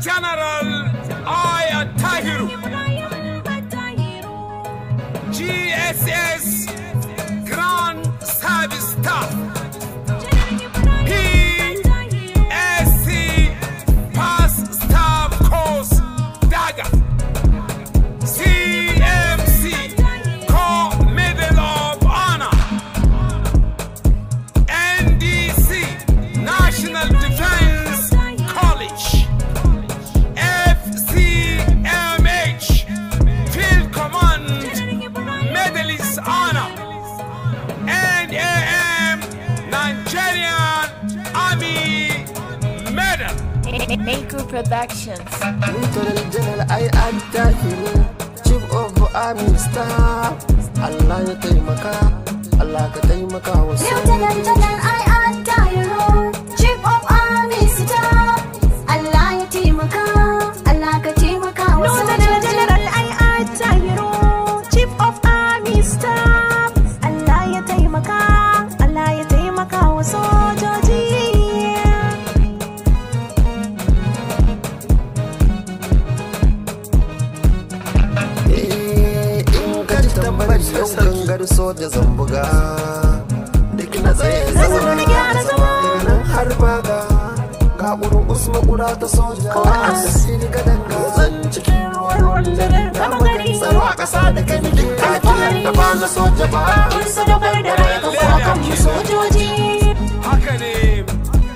General Aya Tahiru, GSS Grand Service Staff, Medalist Honor, NAM Nigerian Army Medal. Maker Productions. Lieutenant General I Attahiru Chief of Army Staff Allah ya taimaka Allah ka taimaka wa Lieutenant General gangar soja zan buga. Duk na tsaye na gyara zama. daga nan har baga ga. Ƙurin usma ƙura ta soja. A tasiri ga danga. Zan cikin ruwan dare na tsaro a ƙasa da kai duk kafin da ba na soja ba. Kun sadaukar da rayuka ko kan mu sojoji. Haka ne.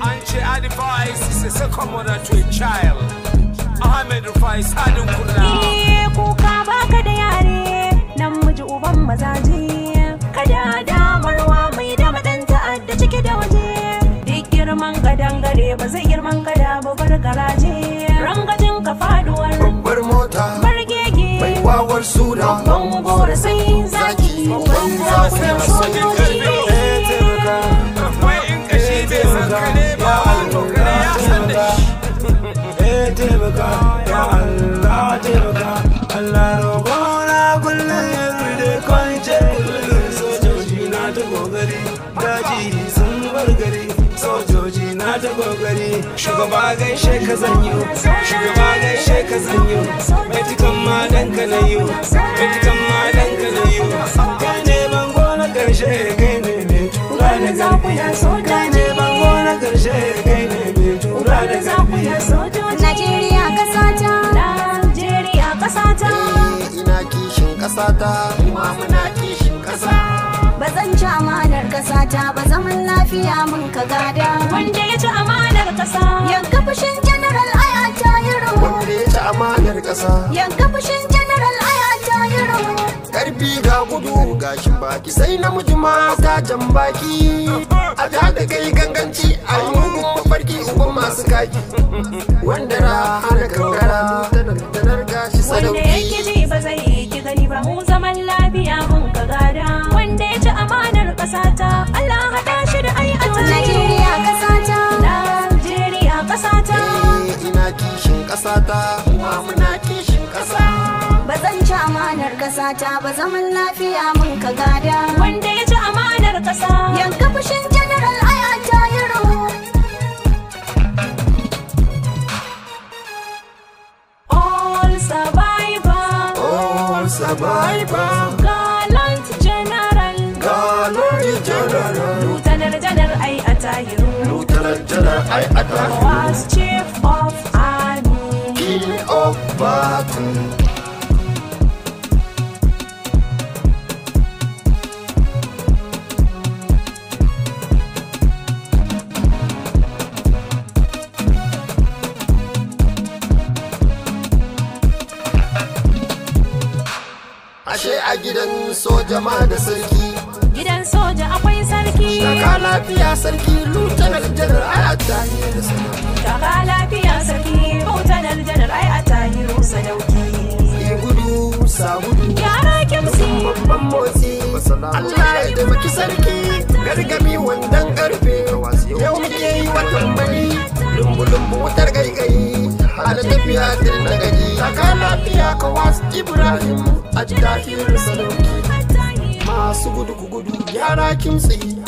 An ce advice is a second mother to a child. Ahmed Rufai sadin kula. Ni kuka baka da yare. Uban mazaje. Kada damarwa mai da madan ta'adda ciki da waje. Duk girman kadangare ba zai girman kada ba bar garaje. Rangajin ka faduwar babbar mota bargege mai wawar sura babban gora sai zaki. Babban zakunan gari sojoji na ta ƙoƙari shugaba gaishe ka zanyo shugaba gaishe ka zanyo mai tukan ma danka na yi mai tukan ma danka na yi. Kai ne bango na ƙarshe kai ne mai tura da garbi kai ne bango na ƙarshe kai ne mai tura da garbi Najeriya kasata Najeriya kasata ina kishin ƙasata kuma muna kishin ƙasa. Ba zan ci kasata ba zaman lafiya mun ka gada. Wanda ya ci amanar kasa yanka fushin General I Attahiru wanda ya ci amanar ƙasa. Yanka fushin General I Attahiru ƙarfi ga gudu gashin baki sai namiji mata jan baki. A da kai ganganci ƙasata kuma muna kishin ƙasa ba zan ci amanar kasata ba zaman lafiya mun ka gada. Wanda ya ci amanar kasa. Yanka fushin General I Attahiru all survivor. All survivor. Gallant general. Gallery general. Lieutenant general ai a tahiru lieutenant general i atahu was chief of army king battle ashe a gidan soja ma da sarki. Gidan soja akwai sarki. Daga lafiya sarki lieutenant general ai atahu da sarki. Gudu sa gudu yara kimsi. Babban motsi. Allah ya taimaki sarki. Gargami wandan ƙarfe. Yau muke yi watan bari lumbu-lumbu wutar gaigayi. Hana tafiya din na gari taka lafiya kawas ibrahim. A ji dahir sadauki masu gudu gudu yara kimtsi